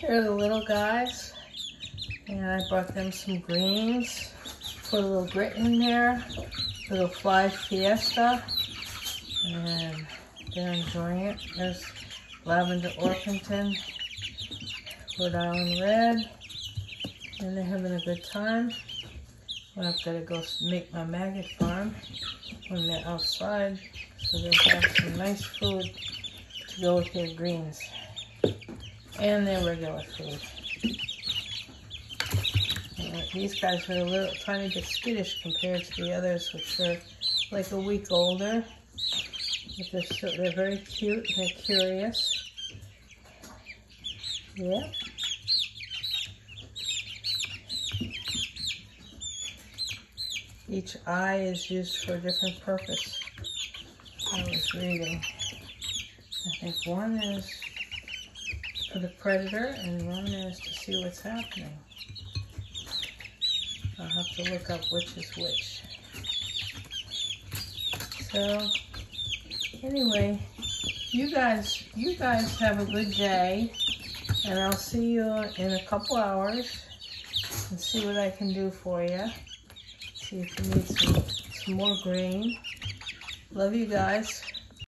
Here are the little guys. And I brought them some greens. Put a little grit in there. Little fly fiesta. And they're enjoying it. There's lavender orpington. Rhode Island red. And they're having a good time. Well, I've got to go make my maggot farm when they're outside so they have some nice food to go with their greens and their regular food. And these guys are a little tiny bit skittish compared to the others, which are like a week older. But they're, so, they're very cute. They're curious. Yeah. Each eye is used for a different purpose. I was reading. I think one is for the predator and one is to see what's happening. I'll have to look up which is which. So, anyway, you guys, you guys have a good day, and I'll see you in a couple hours and see what I can do for you. See if you need some, some more green. Love you guys.